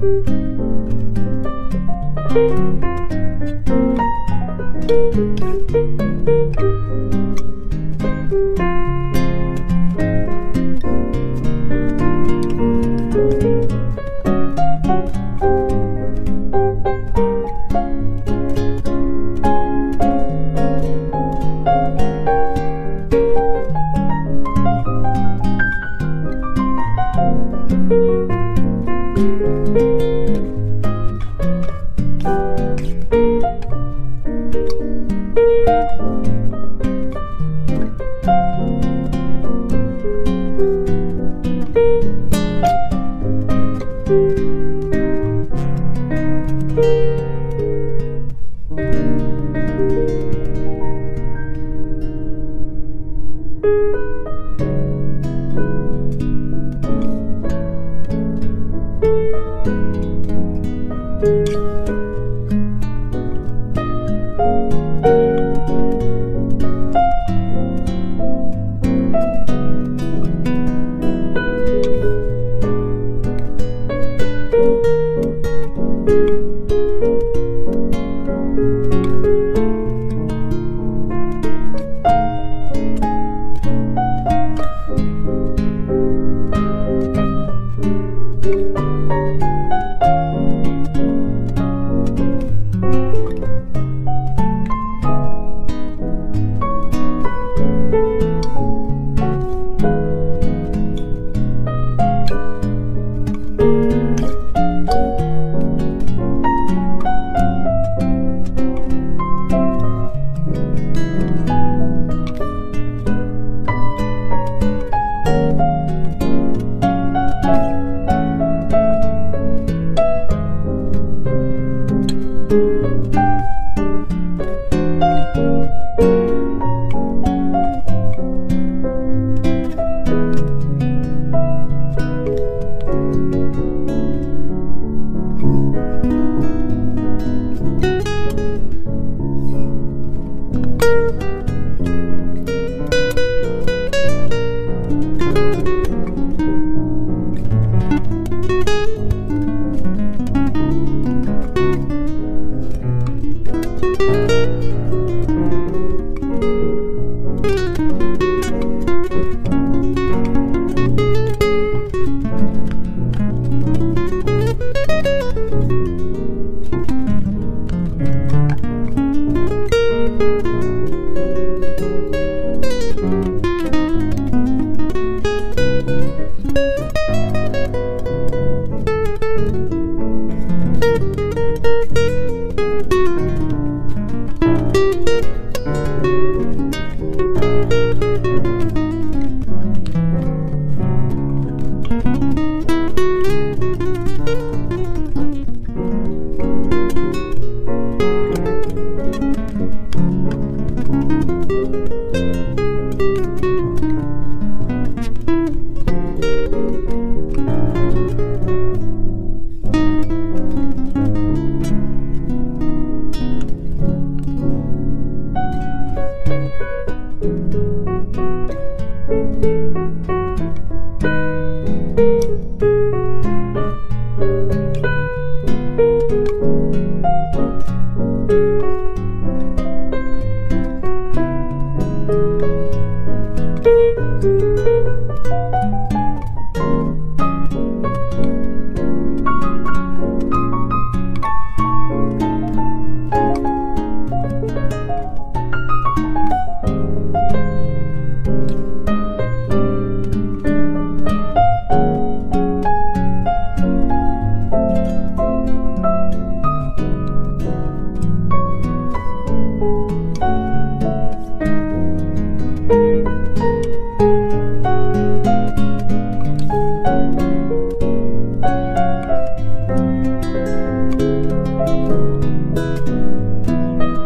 Thank you. Música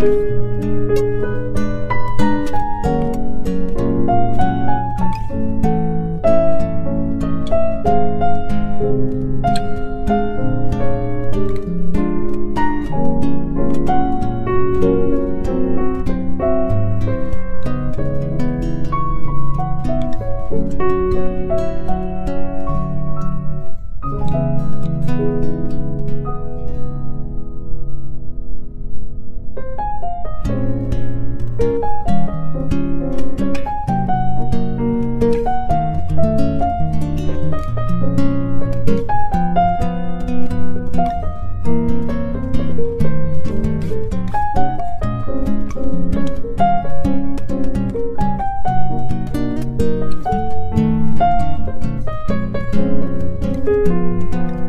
Bye.